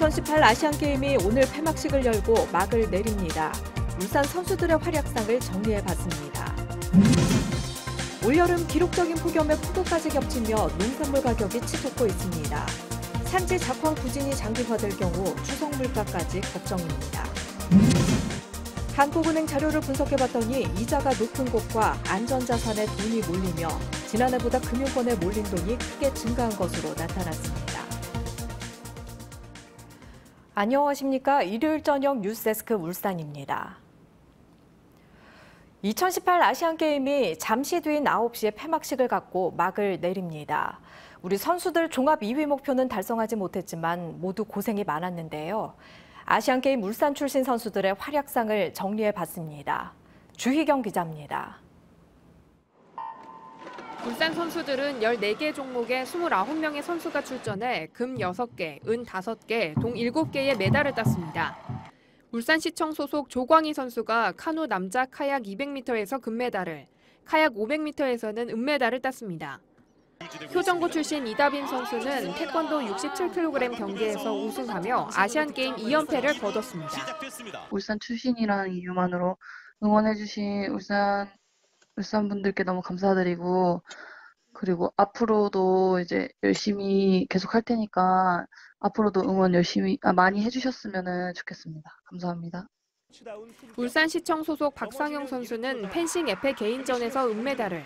2018 아시안게임이 오늘 폐막식을 열고 막을 내립니다. 울산 선수들의 활약상을 정리해봤습니다. 올여름 기록적인 폭염에 폭우까지 겹치며 농산물 가격이 치솟고 있습니다. 산지 작황 부진이 장기화될 경우 추석 물가까지 걱정입니다. 한국은행 자료를 분석해봤더니 이자가 높은 곳과 안전자산에 돈이 몰리며 지난해보다 금융권에 몰린 돈이 크게 증가한 것으로 나타났습니다. 안녕하십니까. 일요일 저녁 뉴스데스크 울산입니다. 2018 아시안게임이 잠시 뒤인 9시에 폐막식을 갖고 막을 내립니다. 우리 선수들 종합 2위 목표는 달성하지 못했지만 모두 고생이 많았는데요. 아시안게임 울산 출신 선수들의 활약상을 정리해 봤습니다. 주희경 기자입니다. 울산 선수들은 14개 종목에 29명의 선수가 출전해 금 6개, 은 5개, 동 7개의 메달을 땄습니다. 울산시청 소속 조광희 선수가 카누 남자 카약 200m에서 금메달을, 카약 500m에서는 은메달을 땄습니다. 효정고 출신 이다빈 선수는 태권도 67kg 경기에서 우승하며 아시안게임 2연패를 거뒀습니다. 울산 출신이라는 이유만으로 응원해주신 울산 울산 분들께 너무 감사드리고 그리고 앞으로도 이제 열심히 계속 할 테니까 앞으로도 응원 열심히 아, 많이 해주셨으면 좋겠습니다. 감사합니다. 울산시청 소속 박상영 선수는 펜싱 에페 개인전에서 은메달을,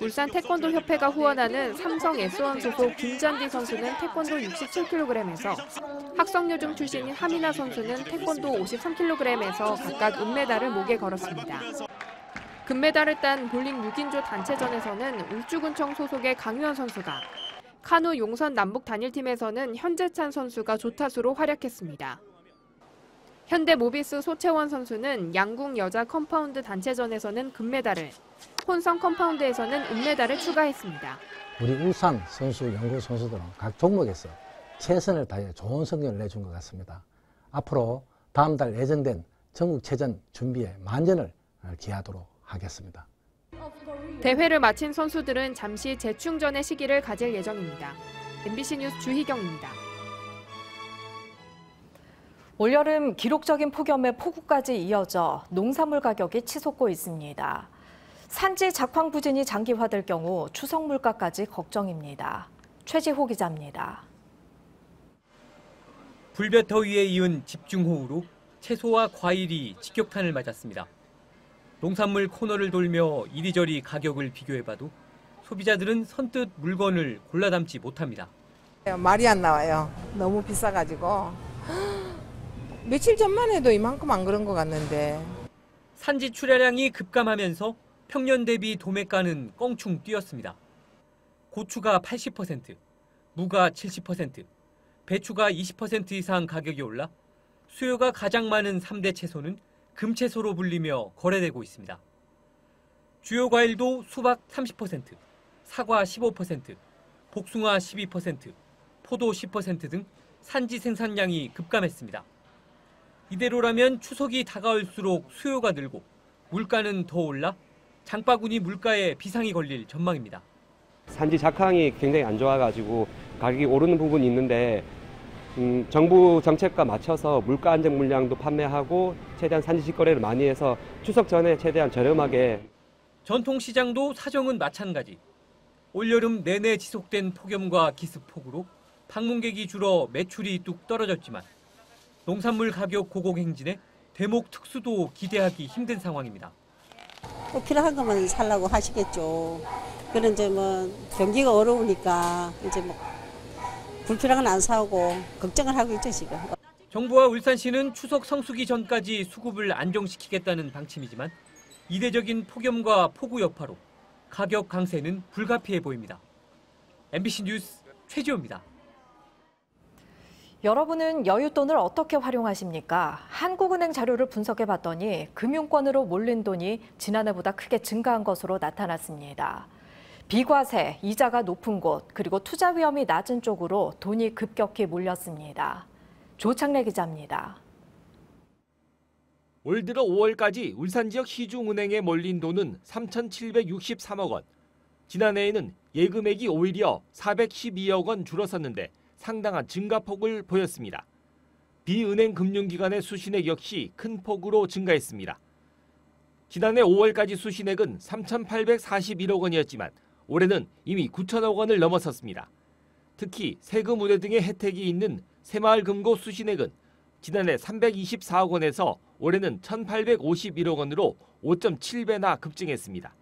울산 태권도 협회가 후원하는 삼성 S1 소속 김잔디 선수는 태권도 67kg에서 학성여중 출신인 하미나 선수는 태권도 53kg에서 각각 은메달을 목에 걸었습니다. 금메달을 딴 볼링 6인조 단체전에서는 울주군청 소속의 강유원 선수가, 카누 용선 남북 단일팀에서는 현재찬 선수가 조타수로 활약했습니다. 현대 모비스 소채원 선수는 양궁 여자 compound 단체전에서는 금메달을, 혼성 compound에서는 은메달을 추가했습니다. 우리 울산 선수, 연구 선수들은 각 종목에서 최선을 다해 좋은 성적을 내준 것 같습니다. 앞으로 다음 달 예정된 전국체전 준비에 만전을 기하도록 하겠습니다. 대회를 마친 선수들은 잠시 재충전의 시기를 가질 예정입니다. MBC 뉴스 주희경입니다. 올여름 기록적인 폭염에 폭우까지 이어져 농산물 가격이 치솟고 있습니다. 산지 작황 부진이 장기화될 경우 추석 물가까지 걱정입니다. 최지호 기자입니다. 불볕 더위에 이은 집중호우로 채소와 과일이 직격탄을 맞았습니다. 농산물 코너를 돌며 이리저리 가격을 비교해봐도 소비자들은 선뜻 물건을 골라 담지 못합니다. 말이 안 나와요. 너무 비싸가지고. 며칠 전만 해도 이만큼 안 그런 것 같는데. 산지 출하량이 급감하면서 평년 대비 도매가는 껑충 뛰었습니다. 고추가 80%, 무가 70%, 배추가 20% 이상 가격이 올라 수요가 가장 많은 3대 채소는 금채소로 불리며 거래되고 있습니다. 주요 과일도 수박 30%, 사과 15%, 복숭아 12%, 포도 10%등 산지 생산량이 급감했습니다. 이대로라면 추석이 다가올수록 수요가 늘고 물가는 더 올라 장바구니 물가에 비상이 걸릴 전망입니다. 산지 작황이 굉장히 안 좋아가지고 가격이 오르는 부분이 있는데 음, 정부 정책과 맞춰서 물가 안정 물량도 판매하고 최대한 산지 직거래를 많이 해서 추석 전에 최대한 저렴하게 전통시장도 사정은 마찬가지. 올여름 내내 지속된 폭염과 기습폭우로 방문객이 줄어 매출이 뚝 떨어졌지만 농산물 가격 고공 행진에 대목 특수도 기대하기 힘든 상황입니다. 또 필요한 것만 살라고 하시겠죠. 그런 이제 뭐 경기가 어려우니까 이제 뭐 불필요한 건안 사오고 걱정을 하고 있죠 지금. 정부와 울산시는 추석 성수기 전까지 수급을 안정시키겠다는 방침이지만 이례적인 폭염과 폭우 여파로 가격 강세는 불가피해 보입니다. MBC 뉴스 최지호입니다. 여러분은 여윳돈을 어떻게 활용하십니까? 한국은행 자료를 분석해 봤더니 금융권으로 몰린 돈이 지난해보다 크게 증가한 것으로 나타났습니다. 비과세, 이자가 높은 곳, 그리고 투자 위험이 낮은 쪽으로 돈이 급격히 몰렸습니다. 조창래 기자입니다. 올 들어 5월까지 울산 지역 시중은행에 몰린 돈은 3,763억 원. 지난해에는 예금액이 오히려 412억 원 줄어섰는데 상당한 증가폭을 보였습니다. 비은행 금융기관의 수신액 역시 큰 폭으로 증가했습니다. 지난해 5월까지 수신액은 3,841억 원이었지만 올해는 이미 9천억 원을 넘어섰습니다. 특히 세금 우대 등의 혜택이 있는 새마을금고 수신액은 지난해 324억 원에서 올해는 1,851억 원으로 5.7배나 급증했습니다.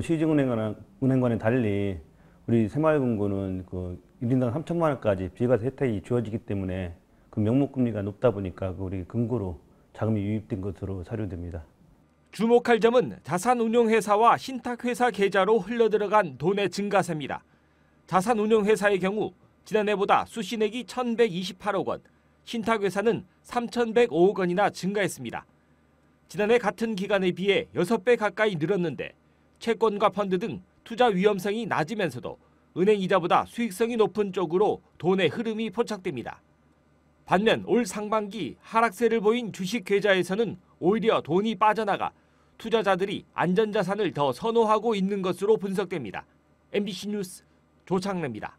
시중은행과는 은행과는 달리 우리 새마을금고는 그 1인당 3천만 원까지 비과세 혜택이 주어지기 때문에 그 명목금리가 높다 보니까 그 우리 금고로 자금이 유입된 것으로 사료됩니다. 주목할 점은 자산운용회사와 신탁회사 계좌로 흘러들어간 돈의 증가세입니다. 자산운용회사의 경우 지난해보다 수신액이 1,128억 원, 신탁회사는 3,105억 원이나 증가했습니다. 지난해 같은 기간에 비해 6배 가까이 늘었는데 채권과 펀드 등 투자 위험성이 낮으면서도 은행 이자보다 수익성이 높은 쪽으로 돈의 흐름이 포착됩니다. 반면 올 상반기 하락세를 보인 주식 계좌에서는 오히려 돈이 빠져나가 투자자들이 안전자산을 더 선호하고 있는 것으로 분석됩니다. MBC 뉴스 조창래입니다.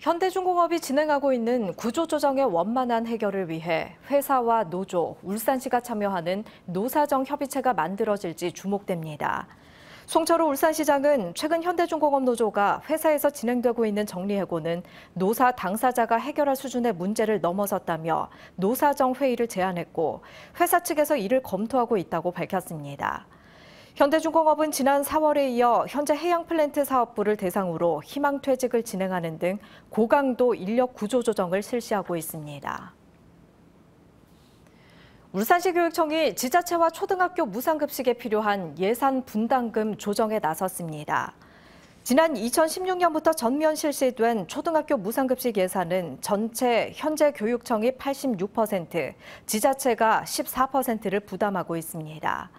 현대중공업이 진행하고 있는 구조조정의 원만한 해결을 위해 회사와 노조, 울산시가 참여하는 노사정 협의체가 만들어질지 주목됩니다. 송철호 울산시장은 최근 현대중공업 노조가 회사에서 진행되고 있는 정리해고는 노사 당사자가 해결할 수준의 문제를 넘어섰다며 노사정 회의를 제안했고 회사 측에서 이를 검토하고 있다고 밝혔습니다. 현대중공업은 지난 4월에 이어 현재 해양 플랜트 사업부를 대상으로 희망퇴직을 진행하는 등 고강도 인력 구조 조정을 실시하고 있습니다. 울산시 교육청이 지자체와 초등학교 무상급식에 필요한 예산 분담금 조정에 나섰습니다. 지난 2016년부터 전면 실시된 초등학교 무상급식 예산은 전체 현재 교육청이 86%, 지자체가 14%를 부담하고 있습니다.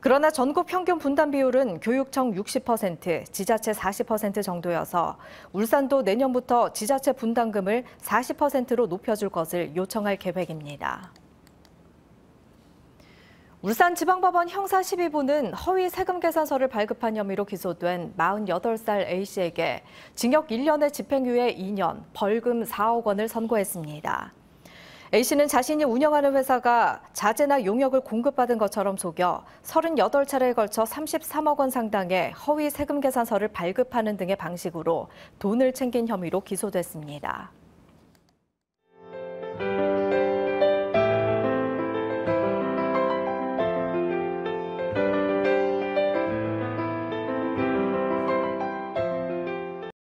그러나 전국 평균 분담 비율은 교육청 60%, 지자체 40% 정도여서 울산도 내년부터 지자체 분담금을 40%로 높여줄 것을 요청할 계획입니다. 울산지방법원 형사 12부는 허위 세금 계산서를 발급한 혐의로 기소된 48살 A씨에게 징역 1년의 집행유예 2년, 벌금 4억 원을 선고했습니다. A씨는 자신이 운영하는 회사가 자재나 용역을 공급받은 것처럼 속여 38차례에 걸쳐 33억 원 상당의 허위 세금 계산서를 발급하는 등의 방식으로 돈을 챙긴 혐의로 기소됐습니다.